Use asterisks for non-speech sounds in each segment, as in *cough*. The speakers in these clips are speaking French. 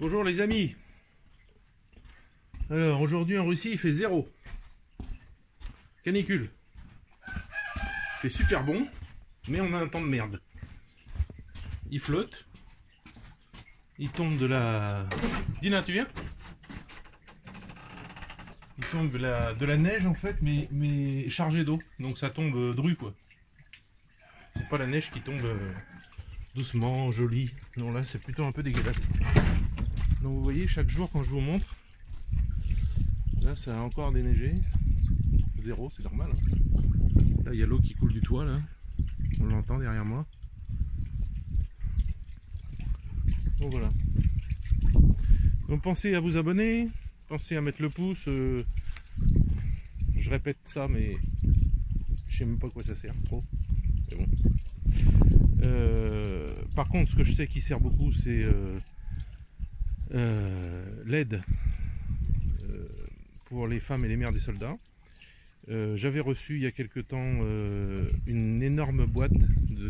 Bonjour les amis. Alors aujourd'hui en Russie il fait zéro. Canicule. Il fait super bon, mais on a un temps de merde. Il flotte. Il tombe de la dinature. Il tombe de la, de la neige en fait, mais, mais chargée d'eau. Donc ça tombe euh, dru quoi. C'est pas la neige qui tombe euh, doucement, jolie. Non là c'est plutôt un peu dégueulasse. Donc vous voyez, chaque jour quand je vous montre, là ça a encore déneigé. Zéro, c'est normal. hein. Là il y a l'eau qui coule du toit là. On l'entend derrière moi. Donc voilà. Donc pensez à vous abonner, pensez à mettre le pouce. euh, Je répète ça mais je sais même pas quoi ça sert trop. Mais bon. Euh, par contre, ce que je sais qui sert beaucoup, c'est euh, euh, l'aide euh, pour les femmes et les mères des soldats. Euh, J'avais reçu il y a quelque temps une énorme boîte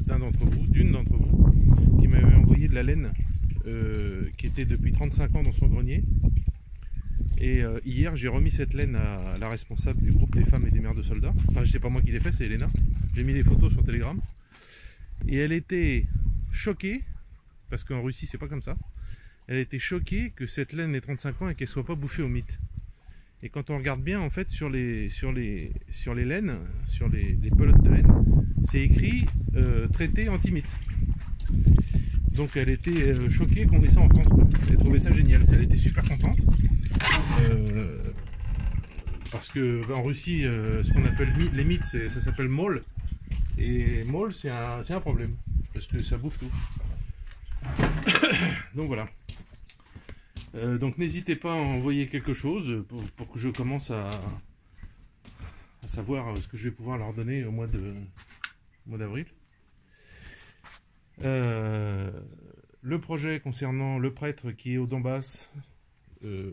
d'un d'entre vous, d'une d'entre vous, qui m'avait envoyé de la laine qui était depuis 35 ans dans son grenier. Et hier, j'ai remis cette laine à la responsable du groupe des femmes et des mères de soldats. Enfin, c'est pas moi qui l'ai fait, c'est Elena. J'ai mis les photos sur Telegram. Et elle était choquée, parce qu'en Russie, c'est pas comme ça elle été choquée que cette laine ait 35 ans et qu'elle soit pas bouffée au mythe. Et quand on regarde bien, en fait, sur les, laines, sur les, pelotes de laine, c'est écrit euh, traité anti-mythe. Donc elle était euh, choquée qu'on ait ça en France. Elle trouvait ça génial. Elle était super contente. Euh, parce que en Russie, euh, ce qu'on appelle les mythes, ça s'appelle mol. Et mol, c'est un, c'est un problème. Parce que ça bouffe tout. *coughs* Donc voilà. Euh, donc n'hésitez pas à envoyer quelque chose pour, que je commence à, savoir ce que je vais pouvoir leur donner au mois de mois d'avril. Euh, le projet concernant le prêtre qui est au Donbass, euh,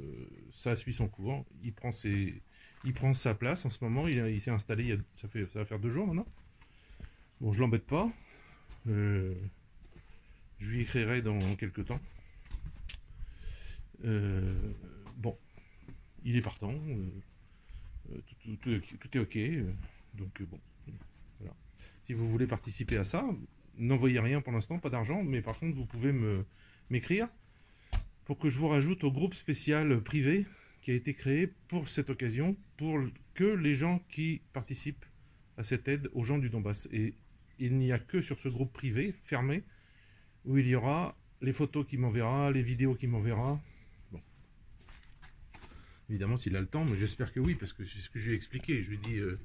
ça suit son cours. Il prend sa place en ce moment. Il, s'est installé. il ça fait, va faire deux jours maintenant. Bon, je l'embête pas. Je lui écrirai dans quelques temps. Euh, bon, il est partant. euh, euh, tout, est ok. donc bon, voilà. Si vous voulez participer à ça, n'envoyez rien pour l'instant, pas d'argent, mais par contre vous pouvez m'écrire pour que je vous rajoute au groupe spécial privé qui a été créé pour cette occasion, pour que les gens qui participent à cette aide aux gens du Donbass. Et il n'y a que sur ce groupe privé fermé où il y aura les photos qu'il m'enverra, les vidéos qu'il m'enverra. Évidemment, s'il a le temps, mais j'espère que oui, parce que c'est ce que je lui ai expliqué. Je lui ai dit, euh,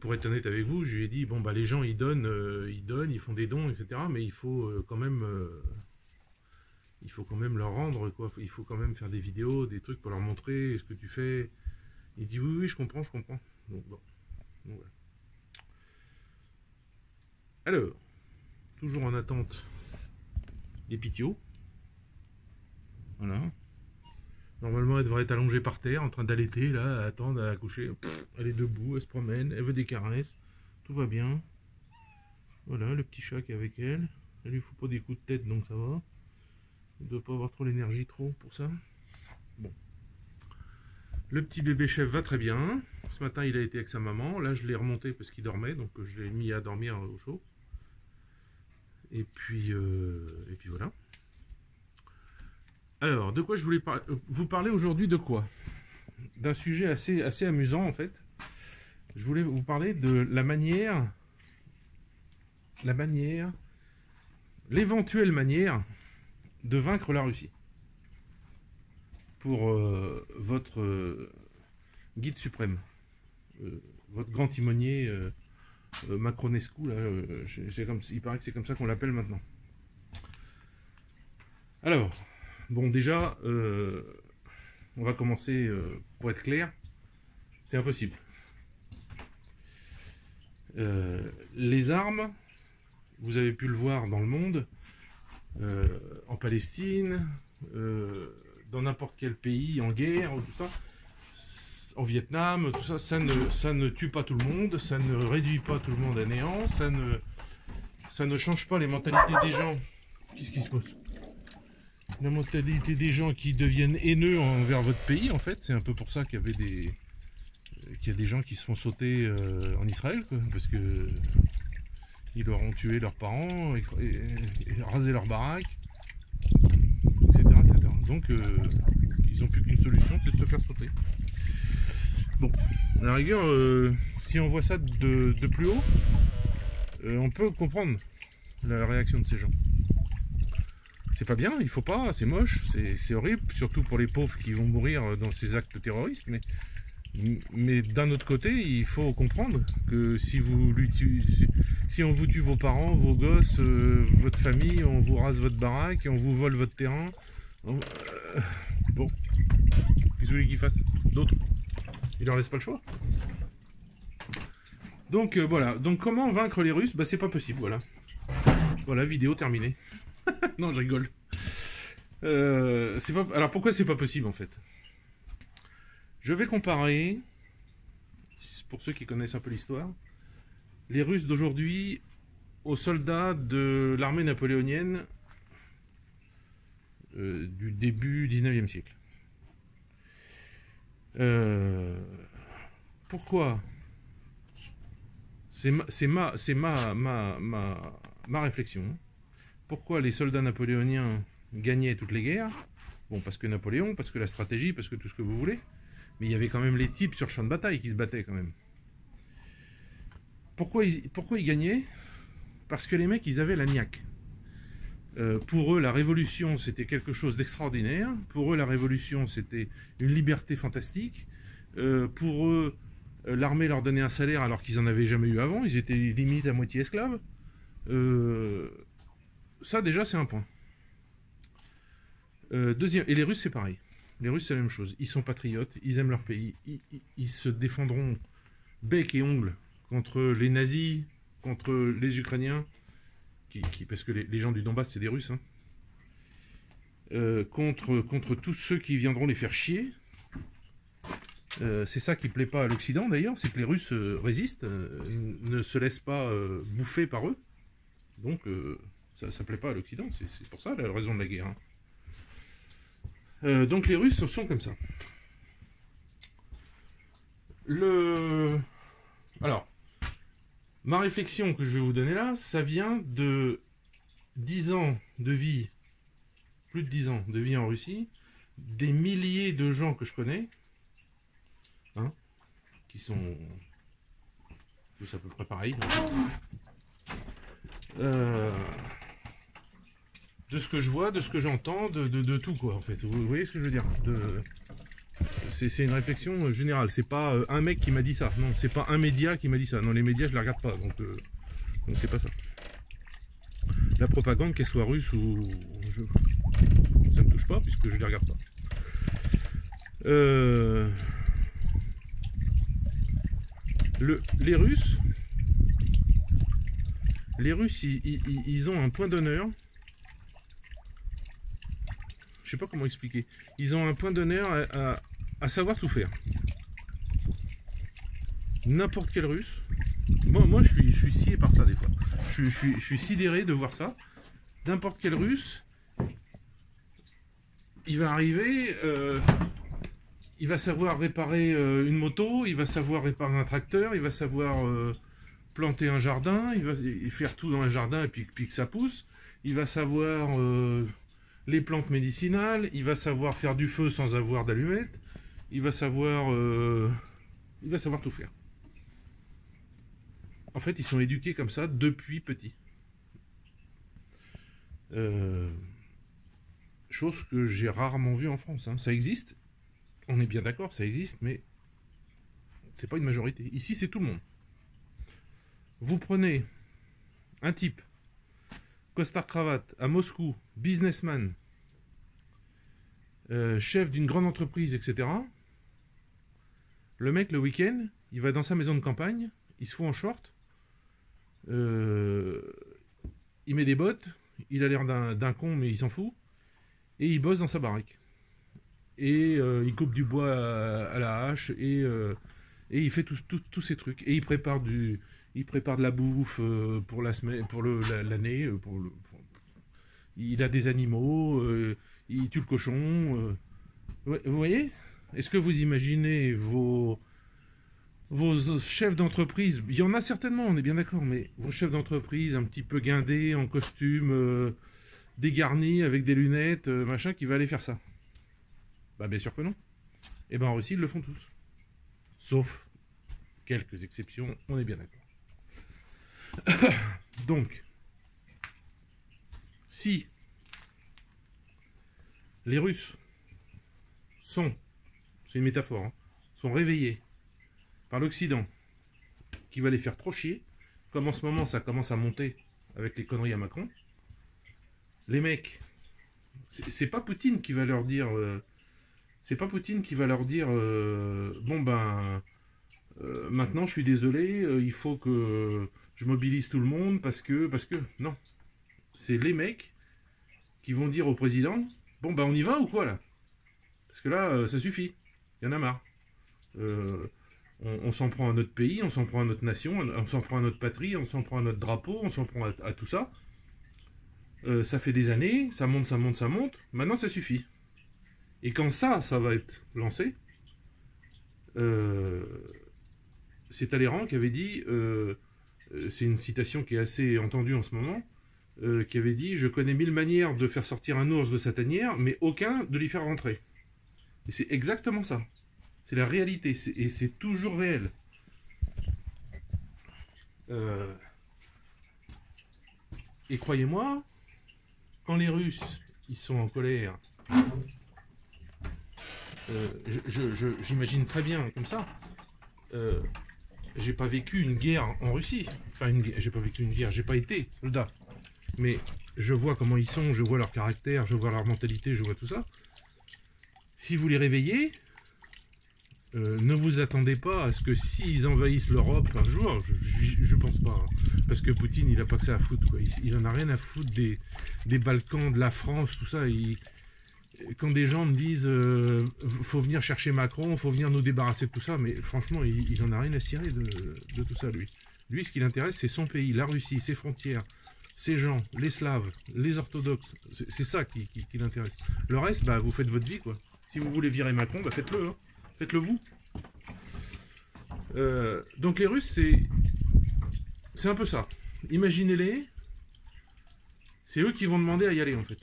pour être honnête avec vous, je lui ai dit, bon, bah, les gens, ils donnent, euh, ils donnent, ils font des dons, etc. Mais il faut euh, quand même... il faut quand même leur rendre, quoi. Il faut quand même faire des vidéos, des trucs pour leur montrer ce que tu fais. Il dit, oui, oui, je comprends, je comprends. Donc, bon. Donc, voilà. Alors, toujours en attente des pitios. Voilà. Normalement, elle devrait être allongée par terre, en train d'allaiter, là, attendre à accoucher. Elle est debout, elle se promène, elle veut des caresses. Tout va bien. Voilà, le petit chat qui est avec elle. Elle lui fout pas des coups de tête, donc ça va. Elle doit pas avoir trop l'énergie trop pour ça. Bon. Le petit bébé chef va très bien. Ce matin, il a été avec sa maman. Là, je l'ai remonté parce qu'il dormait, donc je l'ai mis à dormir au chaud. Et puis, euh, et puis voilà. Alors, de quoi je voulais euh, vous parler aujourd'hui de quoi? D'un sujet assez, amusant en fait. Je voulais vous parler de la manière, la manière, l'éventuelle manière de vaincre la Russie. Pour euh, votre euh, guide suprême, votre grand timonier Macronescu, il paraît que c'est comme ça qu'on l'appelle maintenant. Alors, bon déjà, euh, on va commencer, euh, pour être clair, c'est impossible. Euh, les armes, vous avez pu le voir dans le monde, en Palestine, dans n'importe quel pays en guerre, tout ça, en Vietnam, tout ça, ça ne, ça ne tue pas tout le monde, ça ne réduit pas tout le monde à néant, ça ne, ça ne change pas les mentalités des gens. Qu'est-ce qui se passe? La mentalité des gens qui deviennent haineux envers votre pays, en fait. C'est un peu pour ça qu'il y avait des qu'il y a des gens qui se font sauter euh, en Israël, parce que ils leur ont tué leurs parents, rasé leur baraque, etc. Donc euh, ils n'ont plus qu'une solution, c'est de se faire sauter. Bon, à la rigueur, euh, si on voit ça de plus haut, on peut comprendre la réaction de ces gens c'est pas bien, il faut pas, c'est moche, c'est horrible, surtout pour les pauvres qui vont mourir dans ces actes terroristes. Mais, mais d'un autre côté, il faut comprendre que si, vous si on vous tue vos parents, vos gosses, euh, votre famille, on vous rase votre baraque, on vous vole votre terrain, euh, bon, qu'est-ce que vous voulez qu'ils fassent D'autres Il leur laisse pas le choix. Donc euh, voilà, donc comment vaincre les Russes? Bah c'est pas possible, voilà. Voilà, vidéo terminée. *laughs* non, je rigole. Euh, pas... Alors pourquoi c'est pas possible en fait? Je vais comparer, pour ceux qui connaissent un peu l'histoire, les Russes d'aujourd'hui aux soldats de l'armée napoléonienne euh, du début 19e siècle. Euh, pourquoi? C'est ma réflexion pourquoi les soldats napoléoniens gagnaient toutes les guerres? Bon, parce que Napoléon, parce que la stratégie, parce que tout ce que vous voulez. Mais il y avait quand même les types sur champ de bataille qui se battaient quand même. Pourquoi ils, pourquoi ils gagnaient? Parce que les mecs, ils avaient la niaque. Euh, pour eux, la révolution, c'était quelque chose d'extraordinaire. Pour eux, la révolution, c'était une liberté fantastique. Euh, pour eux, euh, l'armée leur donnait un salaire alors qu'ils n'en avaient jamais eu avant. Ils étaient limite à moitié esclaves. Ça, déjà, c'est un point. Euh, deuxième, et les Russes, c'est pareil. Les Russes, c'est la même chose. Ils sont patriotes, ils aiment leur pays, ils, se défendront bec et ongle contre les nazis, contre les Ukrainiens, parce que les, gens du Donbass, c'est des Russes, hein. euh, contre, tous ceux qui viendront les faire chier. Euh, c'est ça qui plaît pas à l'Occident d'ailleurs, c'est que les Russes résistent, ne se laissent pas bouffer par eux. Donc ça ne plaît pas à l'Occident, c'est pour ça la raison de la guerre. Hein. Euh, donc les Russes sont comme ça. Le... Alors, ma réflexion que je vais vous donner là, ça vient de 10 ans de vie, plus de 10 ans de vie en Russie, des milliers de gens que je connais, hein, qui sont tous à peu près pareils. Euh, de ce que je vois, de ce que j'entends, de, tout quoi en fait. Vous, voyez ce que je veux dire C'est une réflexion générale. C'est pas euh, un mec qui m'a dit ça. Non, c'est pas un média qui m'a dit ça. Non, les médias je les regarde pas. Donc euh, donc c'est pas ça. La propagande, qu'elle soit russe ou je... ça me touche pas puisque je les regarde pas. Euh, le... Les Russes, les Russes, ils ont un point d'honneur sais pas comment expliquer. Ils ont un point d'honneur à, savoir tout faire. N'importe quel russe. Moi, moi je, suis, je suis par ça des fois. Je, suis, sidéré de voir ça. N'importe quel russe, il va arriver, euh, il va savoir réparer euh, une moto, il va savoir réparer un tracteur, il va savoir euh, planter un jardin, il va faire tout dans un jardin et puis que ça pousse. Il va savoir les plantes médicinales, il va savoir faire du feu sans avoir d'allumette, il va savoir euh, tout faire. En fait, ils sont éduqués comme ça depuis petit. Euh, chose que j'ai rarement vue en France. Hein. Ça existe, on est bien d'accord, ça existe, mais c'est pas une majorité. Ici, c'est tout le monde. Vous prenez un type costard cravate à Moscou, businessman, euh, chef d'une grande entreprise, etc. Le mec, le week-end, il va dans sa maison de campagne, il se fout en short, euh, il met des bottes, il a l'air d'un con, mais il s'en fout, et il bosse dans sa baraque. Et euh, il coupe du bois à, la hache, et, et il fait tous ces trucs. Et il prépare du, il prépare de la bouffe euh, pour la semaine, pour l'année. Euh, il a des animaux, euh, ils tuent le cochon. vous voyez? Est-ce que vous imaginez vos, chefs d'entreprise? Il y en a certainement, on est bien d'accord, mais vos chefs d'entreprise un petit peu guindés, en costume dégarni, avec des lunettes, machin, qui va aller faire ça? Bah bien sûr que non. Et eh ben en Russie, ils le font tous. Sauf quelques exceptions, on est bien d'accord. *coughs* Donc, si les Russes sont, c'est une métaphore, hein, sont réveillés par l'Occident qui va les faire trop chier, comme en ce moment ça commence à monter avec les conneries à Macron, les mecs, c'est pas Poutine qui va leur dire, euh, c'est pas Poutine qui va leur dire, euh, bon ben, euh, maintenant je suis désolé, il faut que je mobilise tout le monde parce que, parce que, non, c'est les mecs qui vont dire au président, bon ben on y va ou quoi là? Parce que là, ça suffit, il y en a marre. on, s'en prend à notre pays, on s'en prend à notre nation, on s'en prend à notre patrie, on s'en prend à notre drapeau, on s'en prend à tout ça. ça fait des années, ça monte, ça monte, ça monte, maintenant ça suffit. Et quand ça, ça va être lancé, euh, c'est Talleyrand qui avait dit, euh, euh, c'est une citation qui est assez entendue en ce moment, qui avait dit Je connais mille manières de faire sortir un ours de sa tanière, mais aucun de l'y faire rentrer. Et c'est exactement ça. C'est la réalité, et c'est toujours réel. et croyez-moi, quand les Russes ils sont en colère euh, j'imagine très bien comme ça. J'ai pas vécu une guerre en Russie. Enfin, j'ai pas vécu une guerre, j'ai pas été soldat. Mais je vois comment ils sont, je vois leur caractère, je vois leur mentalité, je vois tout ça. Si vous les réveillez, euh, ne vous attendez pas à ce que s'ils envahissent l'Europe un jour, je, pense pas. Hein. parce que Poutine, il a pas que ça à foutre. Il, en a rien à foutre des, des Balkans, de la France, tout ça. Il, quand des gens me disent euh, faut venir chercher Macron, faut venir nous débarrasser de tout ça, mais franchement, il, n'en en a rien à cirer de, tout ça, lui. Lui, ce qui l'intéresse, c'est son pays, la Russie, ses frontières, ses gens, les Slaves, les orthodoxes. C'est ça qui, l'intéresse. Le reste, bah, vous faites votre vie, quoi. Si vous voulez virer Macron, bah, faites-le. Hein. Faites-le vous. Euh, donc les Russes, c'est c'est un peu ça. Imaginez-les. C'est eux qui vont demander à y aller, en fait.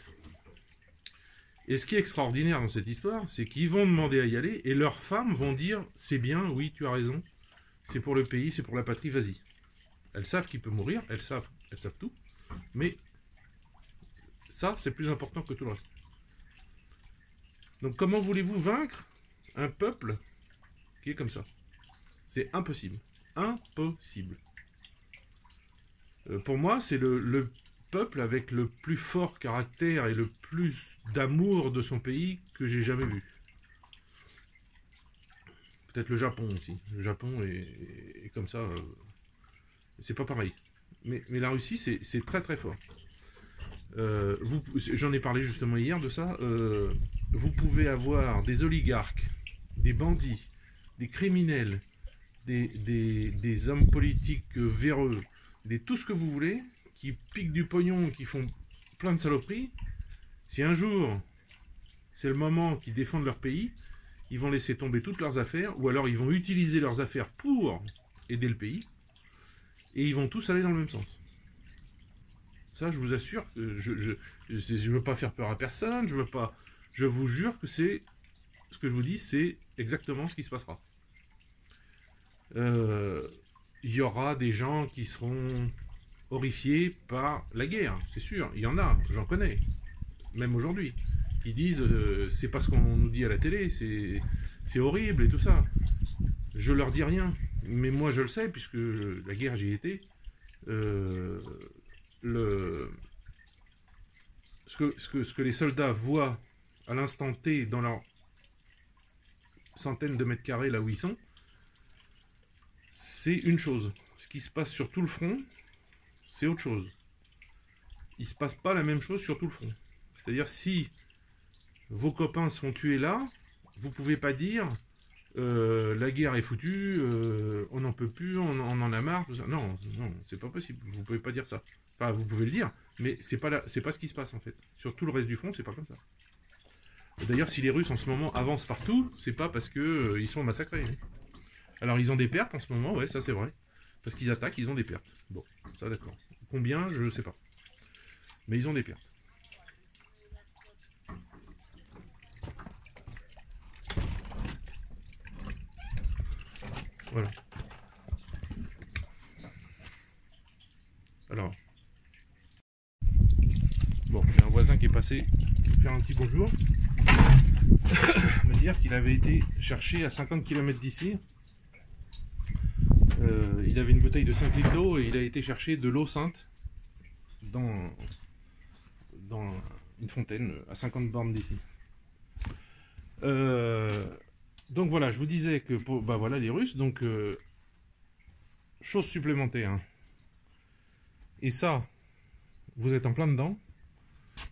Et ce qui est extraordinaire dans cette histoire, c'est qu'ils vont demander à y aller et leurs femmes vont dire c'est bien, oui, tu as raison, c'est pour le pays, c'est pour la patrie, vas-y. Elles savent qu'il peut mourir, elles savent, elles savent tout, mais ça, c'est plus important que tout le reste. Donc comment voulez-vous vaincre un peuple qui est comme ça? C'est impossible. Impossible. Euh, pour moi, c'est le, le, peuple avec le plus fort caractère et le plus d'amour de son pays que j'ai jamais vu. Peut-être le Japon aussi. Le Japon est, comme ça. Euh, c'est pas pareil. Mais, la Russie, c'est très très fort. Euh, J'en ai parlé justement hier de ça. Euh, vous pouvez avoir des oligarques, des bandits, des criminels, des, des, des hommes politiques véreux, des, tout ce que vous voulez, qui piquent du pognon, qui font plein de saloperies, si un jour c'est le moment qu'ils défendent leur pays, ils vont laisser tomber toutes leurs affaires, ou alors ils vont utiliser leurs affaires pour aider le pays, et ils vont tous aller dans le même sens. Ça, je vous assure, je ne veux pas faire peur à personne, je veux pas, je vous jure que c'est ce que je vous dis, c'est exactement ce qui se passera. Euh, il y aura des gens qui seront horrifiés par la guerre, c'est sûr. Il y en a, j'en connais, même aujourd'hui, qui disent euh, c'est pas ce qu'on nous dit à la télé, c'est horrible et tout ça. Je leur dis rien, mais moi je le sais puisque la guerre j'y étais. Euh, ce que, ce, que, ce que les soldats voient à l'instant T dans leur centaines de mètres carrés là où ils sont, c'est une chose. Ce qui se passe sur tout le front, c'est autre chose. Il se passe pas la même chose sur tout le front. C'est-à-dire si vos copains sont tués là, vous pouvez pas dire euh, la guerre est foutue, euh, on n'en peut plus, on, en a marre. Non, non, c'est pas possible. Vous pouvez pas dire ça. Enfin, vous pouvez le dire, mais c'est pas pas ce qui se passe en fait. Sur tout le reste du front, c'est pas comme ça. D'ailleurs, si les Russes en ce moment avancent partout, c'est pas parce que euh, ils sont massacrés. hein. Alors, ils ont des pertes en ce moment, ouais, ça c'est vrai. Parce qu'ils attaquent, ils ont des pertes. Bon, ça d'accord. Combien, je sais pas. Mais ils ont des pertes. Voilà. Alors. Bon, j'ai un voisin qui est passé faire un petit bonjour. *coughs* me dire qu'il avait été cherché à 50 km d'ici. Euh, il avait une bouteille de 5 litres d'eau et il a été chercher de l'eau sainte dans, une fontaine à 50 bornes d'ici. Euh, donc voilà, je vous disais que pour bah voilà les Russes, donc euh, chose supplémentaire. hein. Et ça, vous êtes en plein dedans.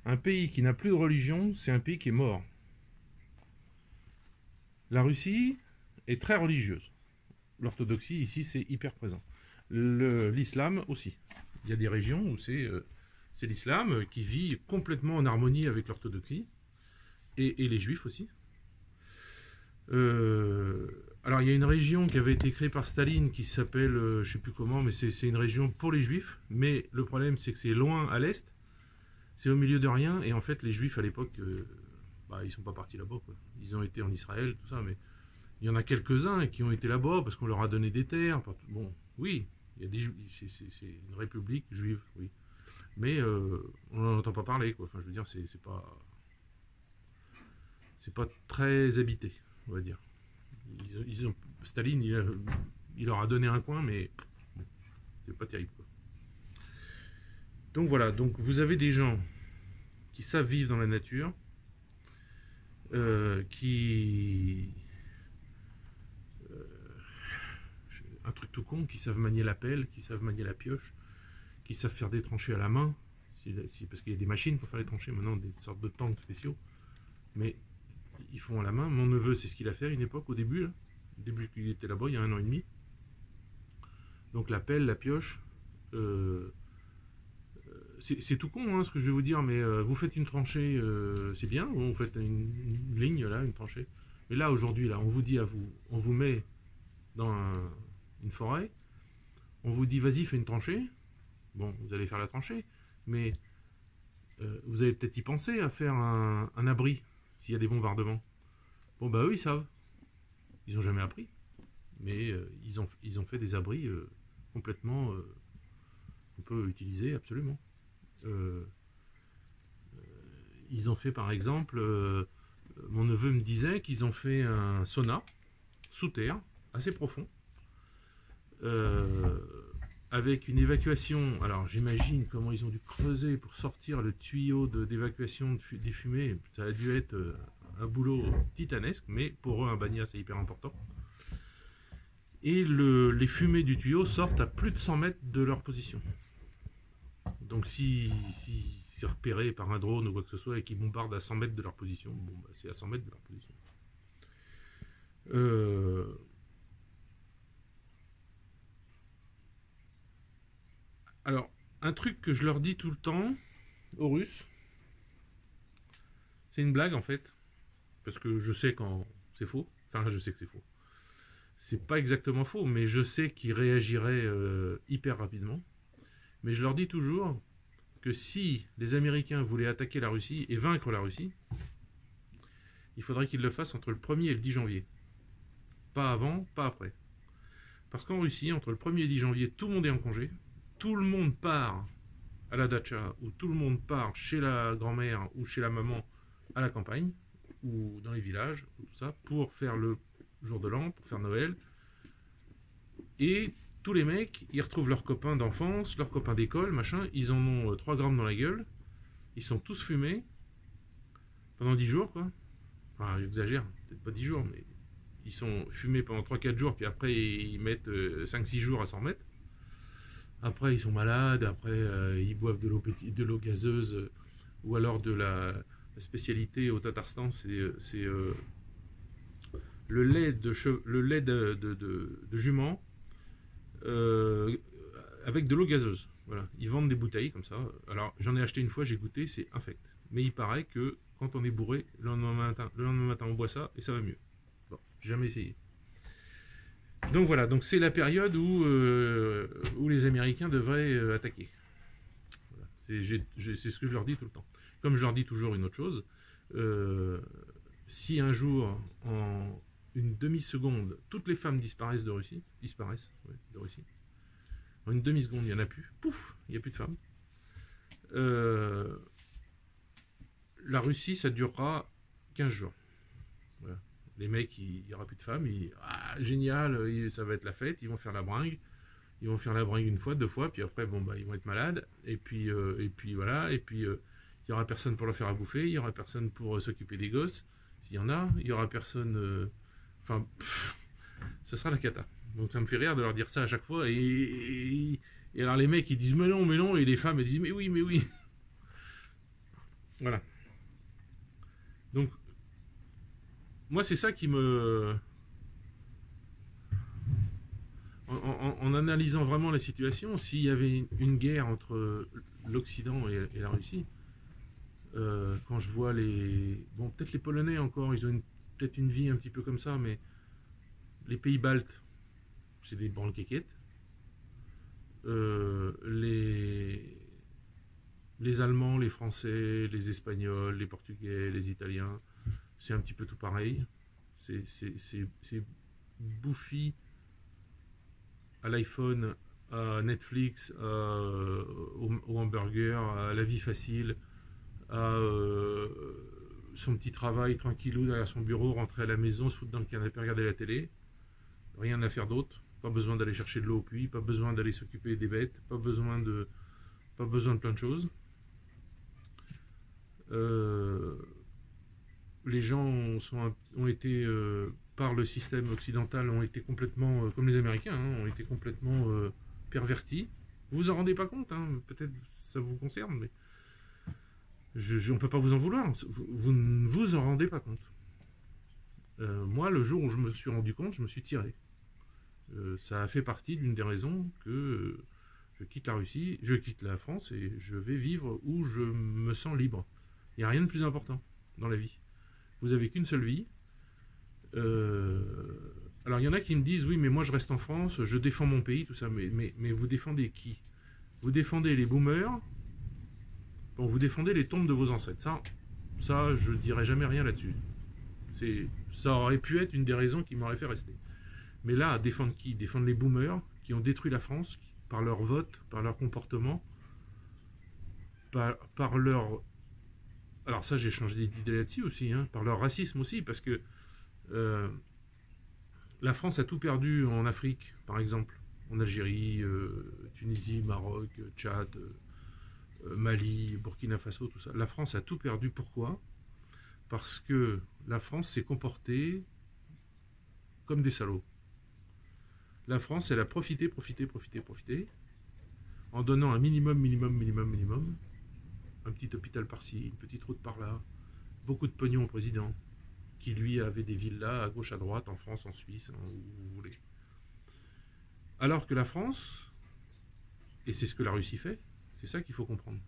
Un pays qui n'a plus de religion, c'est un pays qui est mort. La Russie est très religieuse. L'orthodoxie ici, c'est hyper présent. L'islam aussi. Il y a des régions où c'est euh, c'est l'islam qui vit complètement en harmonie avec l'orthodoxie. Et, les juifs aussi. Euh, alors il y a une région qui avait été créée par Staline qui s'appelle, euh, je sais plus comment, mais c'est une région pour les juifs. Mais le problème c'est que c'est loin à l'est, c'est au milieu de rien, et en fait les juifs à l'époque, bah, ils sont pas partis là-bas. Ils ont été en Israël, tout ça, mais il y en a quelques-uns qui ont été là-bas parce qu'on leur a donné des terres. Bon, oui, il y a des c'est- une république juive, oui. Mais euh, on n'en entend pas parler. Enfin, je veux dire, c'est pas. C'est pas très habité, on va dire. Staline, il, il leur a donné un coin, mais bon, c'est pas terrible. Donc voilà, donc vous avez des gens qui savent vivre dans la nature, euh, qui. euh, un truc tout con, qui savent manier la pelle, qui savent manier la pioche, qui savent faire des tranchées à la main, parce qu'il y a des machines pour faire les tranchées maintenant, des sortes de tanks spéciaux, mais ils font à la main. Mon neveu, c'est ce qu'il a fait à une époque, au début, au début qu'il était là-bas, il y a un an et demi. Donc la pelle, la pioche, euh, euh, c'est tout con hein, ce que je vais vous dire, mais euh, vous faites une tranchée, c'est bien, vous faites une, une ligne là, une tranchée. Mais là aujourd'hui, là, on vous dit à vous, on vous met dans un- une forêt, on vous dit vas-y fais une tranchée. Bon, vous allez faire la tranchée, mais euh, vous allez peut-être y penser à faire un, abri s'il y a des bombardements. Bon bah eux ils savent, ils ont jamais appris, mais euh, ils ont ils ont fait des abris euh, complètement qu'on peut utiliser absolument. Ils ont fait par exemple, mon neveu me disait qu'ils ont fait un sauna sous terre, assez profond, euh, avec une évacuation. Alors j'imagine comment ils ont dû creuser pour sortir le tuyau d'évacuation des fumées. Ça a dû être euh, un boulot titanesque, mais pour eux un bagnat c'est hyper important. Et le- les fumées du tuyau sortent à plus de 100 mètres de leur position. Donc si, c'est repéré par un drone ou quoi que ce soit et qu'ils bombardent à 100 mètres de leur position, bon, bah, c'est à 100 mètres de leur position. Euh, Alors, un truc que je leur dis tout le temps aux Russes, c'est une blague en fait, parce que je sais quand c'est faux. Enfin, je sais que c'est faux. C'est pas exactement faux, mais je sais qu'ils réagiraient euh, hyper rapidement. Mais je leur dis toujours que si les Américains voulaient attaquer la Russie et vaincre la Russie, il faudrait qu'ils le fassent entre le 1er et le 10 janvier. Pas avant, pas après. Parce qu'en Russie, entre le 1er et le 10 janvier, tout le monde est en congé. Tout le monde part à la dacha, ou tout le monde part chez la grand-mère ou chez la maman à la campagne, ou dans les villages, ça, pour faire le jour de l'an, pour faire Noël. Et tous les mecs, ils retrouvent leurs copains d'enfance, leurs copains d'école, machin, ils en ont euh, 3 grammes dans la gueule, ils sont tous fumés pendant 10 jours, quoi. Enfin, j'exagère, peut-être pas 10 jours, mais ils sont fumés pendant 3-4 jours, puis après ils mettent 5-6 jours à s'en remettre. Après, ils sont malades, après euh, ils boivent de l'eau de l'eau gazeuse, euh, ou alors de la, spécialité au Tatarstan, c'est euh, le lait de, le lait de, de- jument avec de l'eau gazeuse. Voilà, ils vendent des bouteilles comme ça. Alors j'en ai acheté une fois, j'ai goûté, c'est infect. Mais il paraît que quand on est bourré, le lendemain matin, le lendemain matin on boit ça et ça va mieux. Bon, j'ai jamais essayé. Donc voilà, donc c'est la période où, euh, où les Américains devraient euh, attaquer. C'est ce que je leur dis tout le temps. Comme je leur dis toujours une autre chose, euh, si un jour, en une demi-seconde, toutes les femmes disparaissent de Russie, disparaissent de Russie, en une demi-seconde, il n'y en a plus, pouf, il n'y a plus de femmes. la Russie, ça durera 15 jours. Voilà les mecs, il n'y aura plus de femmes, ils, ah, génial, ça va être la fête, ils vont faire la bringue, ils vont faire la bringue une fois, deux fois, puis après, bon, bah, ils vont être malades, et puis, euh, et puis voilà, et puis euh, il n'y aura personne pour leur faire à bouffer, il n'y aura personne pour euh, s'occuper des gosses, s'il y en a, il n'y aura personne, enfin, ça sera la cata. Donc ça me fait rire de leur dire ça à chaque fois, et, et alors les mecs, ils disent, mais non, mais non, et les femmes, elles disent, mais oui, mais oui. *laughs* Voilà. Donc, moi, c'est ça qui me... En, analysant vraiment la situation, s'il y avait une, guerre entre l'Occident et, la Russie, euh, quand je vois les... Bon, peut-être les Polonais encore, ils ont peut-être une vie un petit peu comme ça, mais les pays baltes, c'est des branles euh, les... les Allemands, les Français, les Espagnols, les Portugais, les Italiens, c'est un petit peu tout pareil. C'est bouffi à l'iPhone, à Netflix, au, hamburger, à la vie facile, à euh, son petit travail tranquillou derrière son bureau, rentrer à la maison, se foutre dans le canapé, regarder la télé. Rien à faire d'autre. Pas besoin d'aller chercher de l'eau au puits, pas besoin d'aller s'occuper des bêtes, pas besoin de, pas besoin de plein de choses. Euh, les gens ont été, euh, par le système occidental, ont été complètement, euh, comme les Américains, hein, ont été complètement euh, pervertis. Vous vous en rendez pas compte, hein, peut-être ça vous concerne, mais on ne peut pas vous en vouloir. Vous, ne vous en rendez pas compte. moi, le jour où je me suis rendu compte, je me suis tiré. ça a fait partie d'une des raisons que je quitte la Russie, je quitte la France et je vais vivre où je me sens libre. Il n'y a rien de plus important dans la vie. Vous avez qu'une seule vie. Euh, alors il y en a qui me disent oui mais moi je reste en France, je défends mon pays, tout ça, mais, mais, vous défendez qui? Vous défendez les boomers, bon, vous défendez les tombes de vos ancêtres. Ça, ça je dirais jamais rien là-dessus. Ça aurait pu être une des raisons qui m'aurait fait rester. Mais là, défendre qui? Défendre les boomers qui ont détruit la France par leur vote, par leur comportement, par leur alors ça j'ai changé d'idée là-dessus aussi, hein, par leur racisme aussi, parce que euh, la France a tout perdu en Afrique, par exemple, en Algérie, euh, Tunisie, Maroc, Tchad, euh, Mali, Burkina Faso, tout ça. La France a tout perdu, pourquoi? Parce que la France s'est comportée comme des salauds. La France, elle a profité, profité, profité, profité, en donnant un minimum, minimum, minimum, minimum, un petit hôpital par-ci, une petite route par-là, beaucoup de pognon au président, qui lui avait des villas à gauche, à droite, en France, en Suisse, hein, où vous voulez. Alors que la France, et c'est ce que la Russie fait, c'est ça qu'il faut comprendre.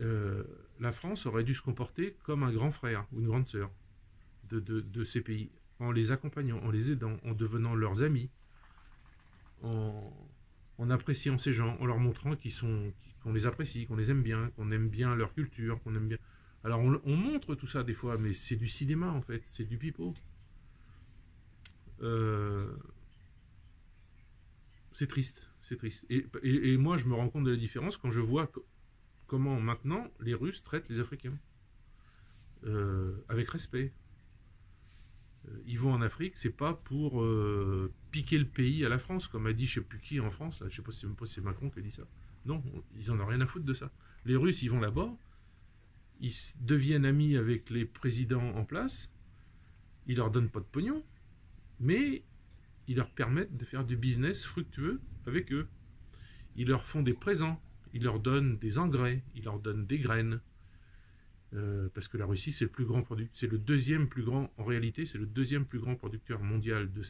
Euh, la France aurait dû se comporter comme un grand frère ou une grande sœur de, ces pays, en les accompagnant, en les aidant, en devenant leurs amis, en appréciant ces gens, en leur montrant qu'ils sont, qu'on les apprécie, qu'on les aime bien, qu'on aime bien leur culture, qu'on aime bien. Alors on, montre tout ça des fois, mais c'est du cinéma en fait, c'est du pipeau. Euh, c'est triste, c'est triste. Et, moi je me rends compte de la différence quand je vois comment maintenant les Russes traitent les Africains. Euh, avec respect. Euh, ils vont en Afrique, c'est pas pour piquer le pays à la France, comme a dit je sais plus qui en France, là, je sais pas si c'est Macron qui a dit ça. Non, ils en ont rien à foutre de ça. Les Russes, ils vont là-bas, ils deviennent amis avec les présidents en place, ils leur donnent pas de pognon, mais ils leur permettent de faire du business fructueux avec eux. Ils leur font des présents, ils leur donnent des engrais, ils leur donnent des graines. Euh, parce que la Russie, c'est le le deuxième plus grand, en réalité, c'est le deuxième plus grand producteur mondial de,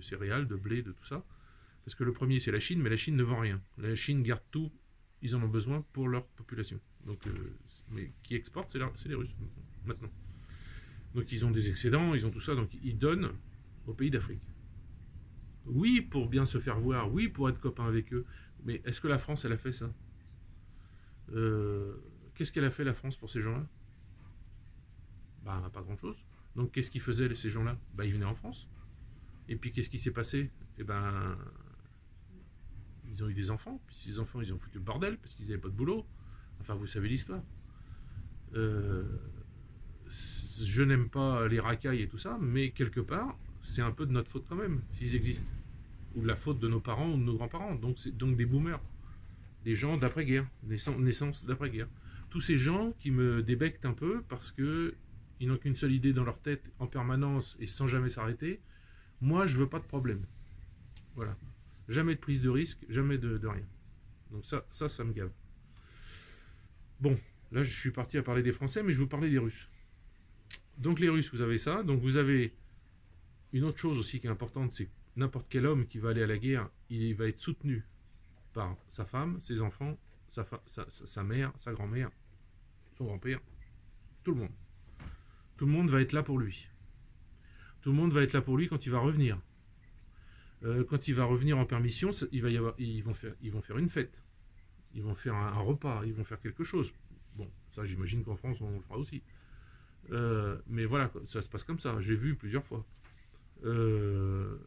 céréales, de blé, de tout ça. Parce que le premier, c'est la Chine, mais la Chine ne vend rien. La Chine garde tout, ils en ont besoin pour leur population. Donc, mais qui exportent, c'est les Russes maintenant. Donc ils ont des excédents, ils ont tout ça, donc ils donnent aux pays d'Afrique. Oui, pour bien se faire voir, oui, pour être copain avec eux, mais est-ce que la France, elle a fait ça? Qu'est-ce qu'elle a fait la France pour ces gens-là? Bah, pas grand-chose. Donc qu'est-ce qu'ils faisaient ces gens-là? Bah, ils venaient en France. Et puis qu'est-ce qui s'est passé? Eh ben, ils ont eu des enfants. Puis ces enfants, ils ont foutu le bordel parce qu'ils n'avaient pas de boulot. Enfin, vous savez l'histoire. Euh, je n'aime pas les racailles et tout ça, mais quelque part, c'est un peu de notre faute quand même, s'ils existent. Ou de la faute de nos parents ou de nos grands-parents. Donc, c'est donc des boomers. Des gens d'après-guerre, naissance d'après-guerre. Tous ces gens qui me débectent un peu parce que ils n'ont qu'une seule idée dans leur tête en permanence et sans jamais s'arrêter. Moi, je veux pas de problème. Voilà. Jamais de prise de risque, jamais de, rien. Donc ça, ça, ça me gave. Bon, là, je suis parti à parler des Français, mais je vous parler des Russes. Donc les Russes, vous avez ça. Donc vous avez une autre chose aussi qui est importante, c'est que n'importe quel homme qui va aller à la guerre, il va être soutenu par sa femme, ses enfants, sa mère, sa grand-mère, son tout le monde. Tout le monde va être là pour lui. Tout le monde va être là pour lui quand il va revenir. Euh, quand il va revenir en permission, il va y avoir, ils, vont faire, ils vont faire une fête. Ils vont faire un, repas, ils vont faire quelque chose. Bon, ça j'imagine qu'en France on le fera aussi. Euh, mais voilà, ça se passe comme ça. J'ai vu plusieurs fois. Euh,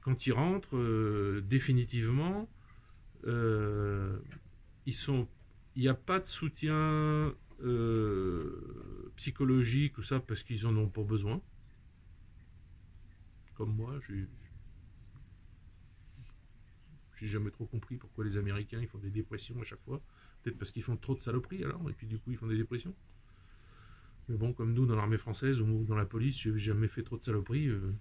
quand ils rentrent, définitivement, ils sont, il n'y a pas de soutien euh, psychologique ou ça parce qu'ils en ont pas besoin. Comme moi, j'ai j'ai jamais trop compris pourquoi les Américains ils font des dépressions à chaque fois. Peut-être parce qu'ils font trop de saloperies alors, et puis du coup ils font des dépressions. Mais bon, comme nous dans l'armée française ou dans la police, j'ai jamais fait trop de saloperies. Euh,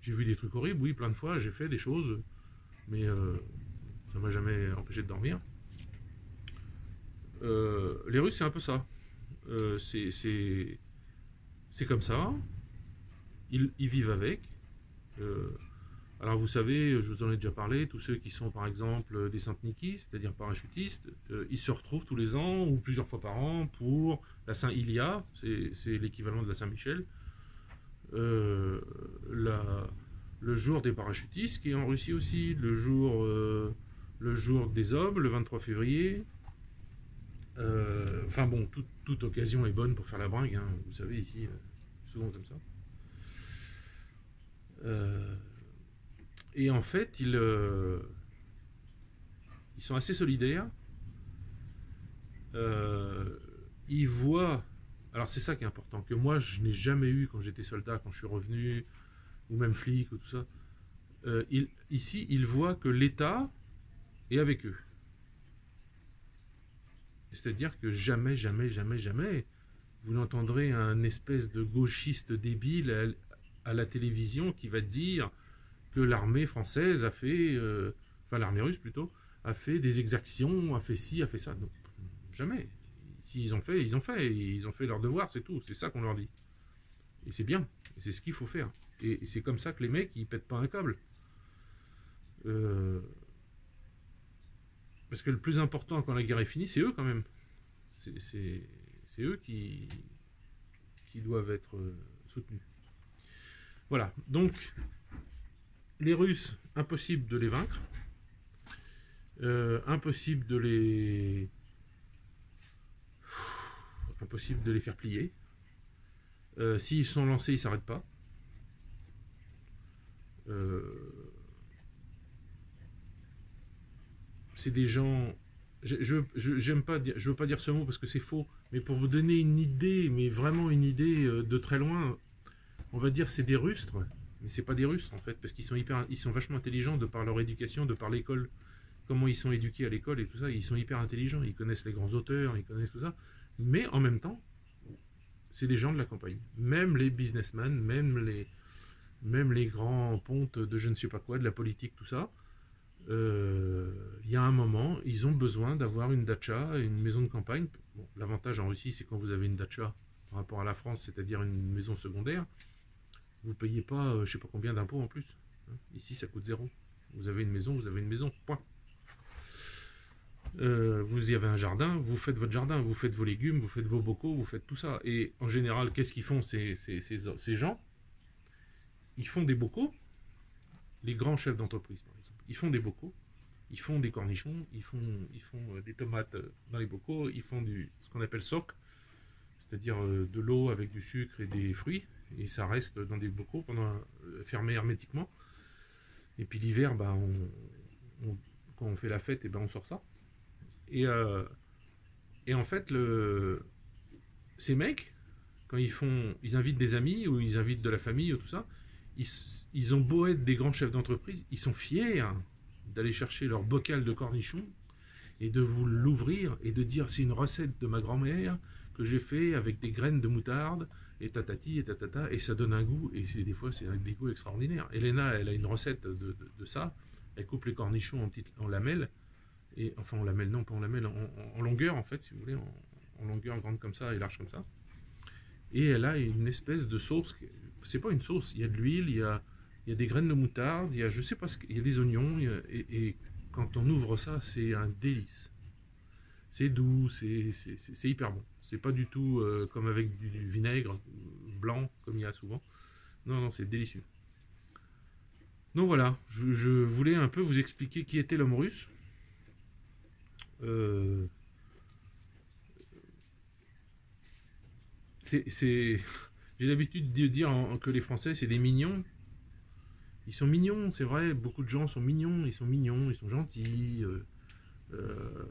j'ai vu des trucs horribles, oui, plein de fois, j'ai fait des choses, mais euh, ça m'a jamais empêché de dormir. Euh, les Russes, c'est un peu ça. Euh, c'est comme ça. Ils, vivent avec. Euh, alors vous savez, je vous en ai déjà parlé, tous ceux qui sont par exemple des Saint-Niki, c'est-à-dire parachutistes, ils se retrouvent tous les ans ou plusieurs fois par an pour la Saint-Ilia, c'est l'équivalent de la Saint-Michel, le jour des parachutistes, qui est en Russie aussi, le jour, le jour des hommes, le 23 février, euh, enfin bon, toute, occasion est bonne pour faire la bringue, hein, vous savez, ici, euh, souvent comme ça. Euh, et en fait, ils sont assez solidaires. ils voient, alors c'est ça qui est important, que moi je n'ai jamais eu quand j'étais soldat, quand je suis revenu, ou même flic, ou tout ça. ici, ils voient que l'État est avec eux. C'est-à-dire que jamais, jamais, jamais, jamais, vous n'entendrez un espèce de gauchiste débile à, la télévision qui va dire que l'armée française a fait, euh, enfin l'armée russe plutôt, a fait des exactions, a fait ci, a fait ça. Non, jamais. S'ils ont fait, ils ont fait. Ils ont fait leur devoir, c'est tout. C'est ça qu'on leur dit. Et c'est bien. C'est ce qu'il faut faire. Et, c'est comme ça que les mecs, ils pètent pas un câble. Euh, parce que le plus important quand la guerre est finie, c'est eux quand même. C'est eux qui, doivent être euh, soutenus. Voilà, donc les Russes, impossible de les vaincre. Euh, impossible de les impossible de les faire plier. Euh, s'ils sont lancés, ils s'arrêtent pas. C'est des gens. Je j'aime pas je veux pas dire ce mot parce que c'est faux, mais pour vous donner une idée, mais vraiment une idée euh, de très loin, on va dire c'est des rustres, mais c'est pas des rustres en fait, parce qu'ils sont hyper, ils sont vachement intelligents de par leur éducation, de par l'école, comment ils sont éduqués à l'école et tout ça, ils sont hyper intelligents, ils connaissent les grands auteurs, ils connaissent tout ça, mais en même temps, c'est des gens de la campagne, même les businessmen, même les, même les grands pontes de je ne sais pas quoi, de la politique, tout ça, il y a un moment, ils ont besoin d'avoir une dacha, une maison de campagne. L'avantage en Russie, c'est quand vous avez une dacha par rapport à la France, c'est-à-dire une maison secondaire, vous ne payez pas, euh, je ne sais pas combien d'impôts en plus. Hein. Ici, ça coûte zéro. Vous avez une maison, vous avez une maison, point. Euh, vous y avez un jardin, vous faites votre jardin, vous faites vos légumes, vous faites vos bocaux, vous faites tout ça. Et en général, qu'est-ce qu'ils font ces, ces, gens? Ils font des bocaux, les grands chefs d'entreprise ils font des bocaux, ils font des cornichons, ils font, ils font euh, des tomates euh, dans les bocaux, ils font du, ce qu'on appelle soc, c'est-à-dire de l'eau avec du sucre et des fruits, et ça reste dans des bocaux fermés hermétiquement. Et puis l'hiver, bah, quand on fait la fête, et ben on sort ça. Et, euh, et en fait, ces mecs, quand ils font, ils invitent des amis ou ils invitent de la famille ou tout ça, ils, ont beau être des grands chefs d'entreprise, ils sont fiers d'aller chercher leur bocal de cornichons et de vous l'ouvrir et de dire c'est une recette de ma grand-mère que j'ai fait avec des graines de moutarde et tatati et tatata et ça donne un goût et des fois c'est des goûts extraordinaires. Elena elle a une recette de, ça, elle coupe les cornichons en petites en lamelles et enfin on lamelle, non pas en lamelle, en, longueur en fait, si vous voulez, en, longueur grande comme ça et large comme ça. Et elle a une espèce de sauce, c'est pas une sauce, il y a de l'huile, il y a, il y a des graines de moutarde, il y a je sais pas ce il y a des oignons, et, quand on ouvre ça, c'est un délice. C'est doux, c'est hyper bon. C'est pas du tout euh, comme avec du, vinaigre blanc, comme il y a souvent. Non, non, c'est délicieux. Donc voilà, je, voulais un peu vous expliquer qui était l'homme russe. Euh, c'est, j'ai l'habitude de dire que les Français, c'est des mignons. Ils sont mignons, c'est vrai, beaucoup de gens sont mignons, ils sont mignons, ils sont gentils. Euh, euh,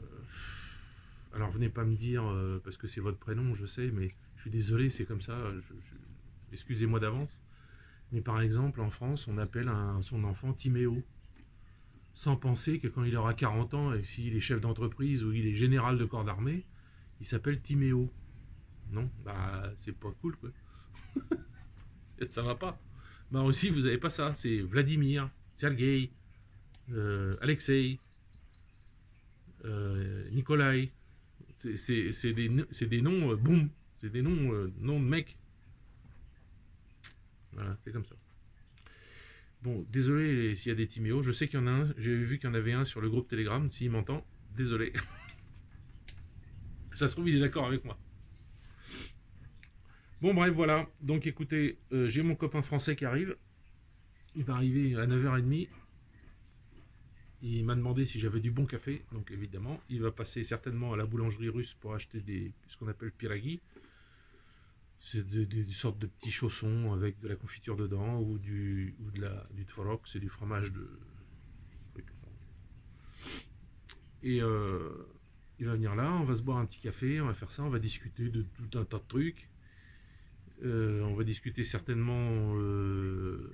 alors venez pas me dire, parce que c'est votre prénom, je sais, mais je suis désolé, c'est comme ça, excusez-moi d'avance. Mais par exemple, en France, on appelle son enfant Timéo sans penser que quand il aura 40 ans et s'il est chef d'entreprise ou il est général de corps d'armée, il s'appelle Timéo. Non, bah c'est pas cool quoi. *laughs* ça va pas. Bah aussi vous avez pas ça, c'est Vladimir, Sergei, euh, Alexei, euh, Nikolai. C'est des, des, noms, euh, boum, c'est des noms, euh, noms de mecs. Voilà, c'est comme ça. Bon, désolé s'il y a des Timéo. Je sais qu'il y en a un. J'ai vu qu'il y en avait un sur le groupe Telegram. S'il m'entend, désolé. *laughs* Ça se trouve, il est d'accord avec moi. Bon, bref, voilà. Donc, écoutez, euh, j'ai mon copain français qui arrive. Il va arriver à 9h30. Il m'a demandé si j'avais du bon café. Donc, évidemment, il va passer certainement à la boulangerie russe pour acheter des, ce qu'on appelle piragi. C'est des, sortes de petits chaussons avec de la confiture dedans ou du, ou du tvorog, c'est du fromage de. Et euh, il va venir là, on va se boire un petit café, on va faire ça, on va discuter de tout un tas de trucs. Euh, on va discuter certainement euh,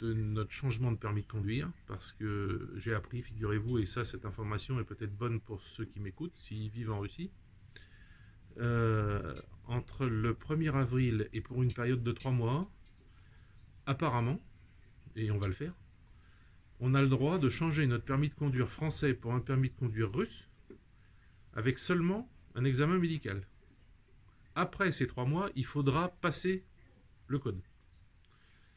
de notre changement de permis de conduire, parce que j'ai appris, figurez-vous, et ça, cette information est peut-être bonne pour ceux qui m'écoutent, s'ils vivent en Russie. Euh, entre le 1er avril et pour une période de 3 mois, apparemment, et on va le faire, on a le droit de changer notre permis de conduire français pour un permis de conduire russe avec seulement un examen médical. Après ces 3 mois, il faudra passer le code.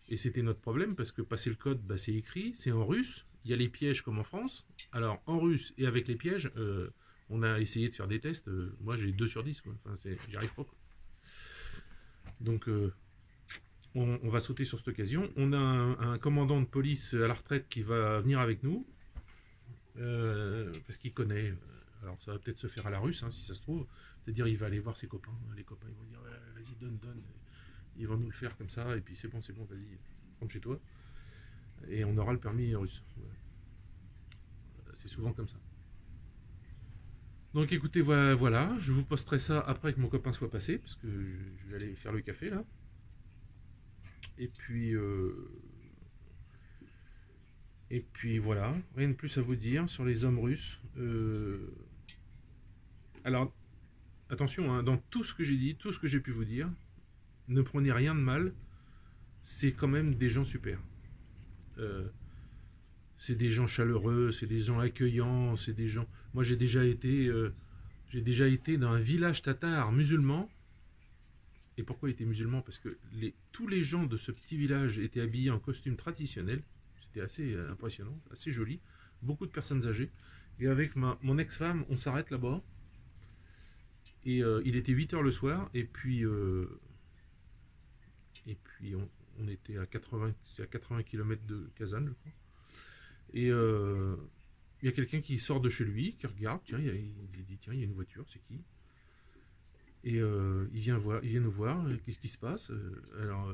Et c'était notre problème parce que passer le code, bah, c'est écrit, c'est en russe, il y a les pièges comme en France. Alors en russe et avec les pièges, euh, on a essayé de faire des tests. Euh, moi, j'ai 2 sur 10. Enfin, j'y arrive pas. Donc, euh, on, va sauter sur cette occasion. On a un, commandant de police à la retraite qui va venir avec nous. Parce qu'il connaît. Alors, ça va peut-être se faire à la russe, hein, si ça se trouve. C'est-à-dire, il va aller voir ses copains. Les copains, ils vont dire Vas-y, donne, donne. Ils vont nous le faire comme ça. Et puis, c'est bon, c'est bon, vas-y, rentre chez toi. Et on aura le permis russe. C'est souvent comme ça. Donc écoutez, voilà, je vous posterai ça après que mon copain soit passé, parce que je, vais aller faire le café là. Et puis, euh, et puis voilà, rien de plus à vous dire sur les hommes russes. Euh, alors, attention, hein, dans tout ce que j'ai dit, tout ce que j'ai pu vous dire, ne prenez rien de mal, c'est quand même des gens super. Euh, c'est des gens chaleureux, c'est des gens accueillants, c'est des gens. Moi, j'ai déjà été, euh, dans un village tatar musulman. Et pourquoi il était musulman? Parce que tous les gens de ce petit village étaient habillés en costume traditionnel. C'était assez euh, impressionnant, assez joli, beaucoup de personnes âgées. Et avec ma, mon ex-femme, on s'arrête là-bas. Et euh, il était 8h le soir, et puis, euh, et puis on, était à 80, à 80 km de Kazan, je crois. Et euh, il y a quelqu'un qui sort de chez lui, qui regarde, tiens, il, dit, tiens, il y a une voiture, c'est qui? Et euh, il, vient voir, il vient nous voir, qu'est-ce qui se passe? Alors,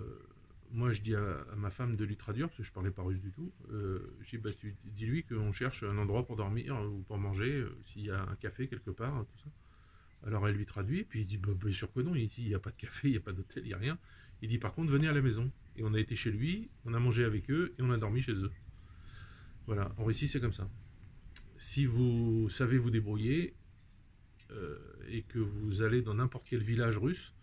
moi, je dis à, à ma femme de lui traduire, parce que je parlais pas russe du tout, je dis, bah, tu dis-lui qu'on cherche un endroit pour dormir ou pour manger, s'il y a un café quelque part, tout ça. Alors elle lui traduit, puis il dit, bah, bien sûr que non, il dit, il n'y a pas de café, il n'y a pas d'hôtel, il n'y a rien. Il dit, par contre, venez à la maison. Et on a été chez lui, on a mangé avec eux, et on a dormi chez eux. Voilà, en Russie, c'est comme ça. Si vous savez vous débrouiller, euh, et que vous allez dans n'importe quel village russe,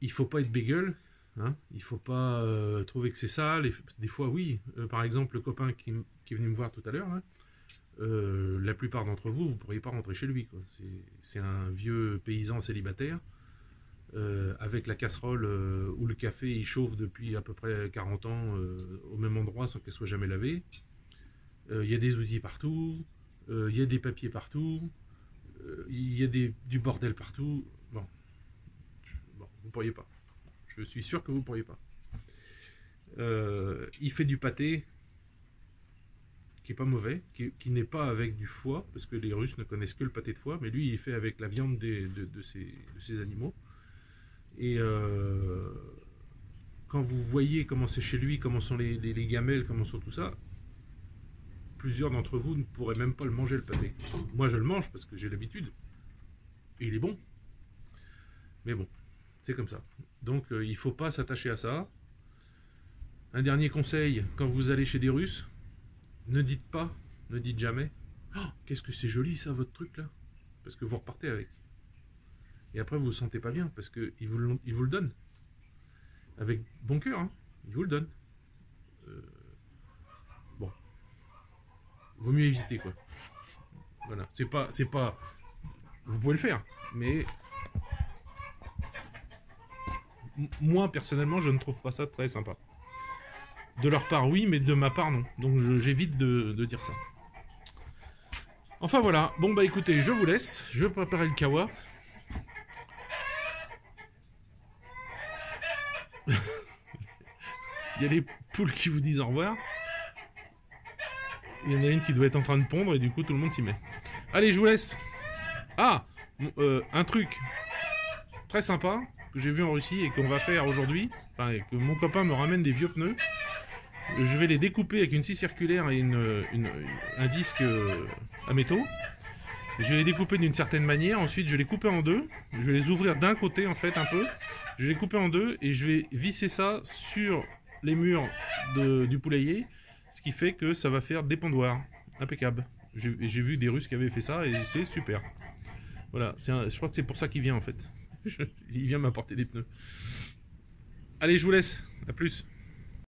il faut pas être bégueule, hein, il faut pas euh, trouver que c'est sale. des fois, oui. Euh, par exemple, le copain qui, qui est venu me voir tout à l'heure, là, euh, la plupart d'entre vous, vous ne pourriez pas rentrer chez lui. C'est- un vieux paysan célibataire euh, avec la casserole euh, où le café il chauffe depuis à peu près 40 ans au même endroit sans qu'elle soit jamais lavée. Il y a des outils partout, il y a des papiers partout, il y a du bordel partout. Bon. vous pourriez pas. Je suis sûr que vous pourriez pas. Il fait du pâté qui est pas mauvais, qui, n'est pas avec du foie, parce que les Russes ne connaissent que le pâté de foie, mais lui il fait avec la viande des- de, de ces, animaux. Et euh, quand vous voyez comment c'est chez lui, comment sont les, les- les gamelles, comment sont tout ça, plusieurs d'entre vous ne pourraient même pas le manger le pâté. Moi je le mange parce que j'ai l'habitude. Et il est bon. Mais bon, c'est comme ça. Donc euh, il faut pas s'attacher à ça. Un dernier conseil, quand vous allez chez des Russes, ne dites pas, ne dites jamais, Oh, qu'est-ce que c'est joli ça, votre truc là Parce que vous repartez avec. Et après, vous vous sentez pas bien, parce qu'ils vous, vous le donnent. Avec bon cœur, hein, ils vous le donnent. Euh, bon. Vaut mieux éviter, quoi. Voilà. C'est pas, c'est pas. Vous pouvez le faire, mais. Moi, personnellement, je ne trouve pas ça très sympa. De leur part, oui, mais de ma part, non. Donc j'évite de, dire ça. Enfin voilà. Bon bah écoutez, je vous laisse. Je vais préparer le kawa. *laughs* Il y a les poules qui vous disent au revoir. Il y en a une qui doit être en train de pondre et du coup tout le monde s'y met. Allez, je vous laisse. Ah, euh, un truc très sympa que j'ai vu en Russie et qu'on va faire aujourd'hui. Enfin, que mon copain me ramène des vieux pneus. Je vais les découper avec une scie circulaire et une, un disque euh, à métaux. Je vais les découper d'une certaine manière. Ensuite, je vais les couper en deux. Je vais les ouvrir d'un côté, en fait, un peu. Je vais les couper en deux et je vais visser ça sur les murs du poulailler. Ce qui fait que ça va faire des pondoirs. Impeccable. J'ai vu des Russes qui avaient fait ça et c'est super. Voilà, je crois que c'est pour ça qu'il vient en fait. *laughs* Il vient m'apporter des pneus. Allez, je vous laisse. À plus.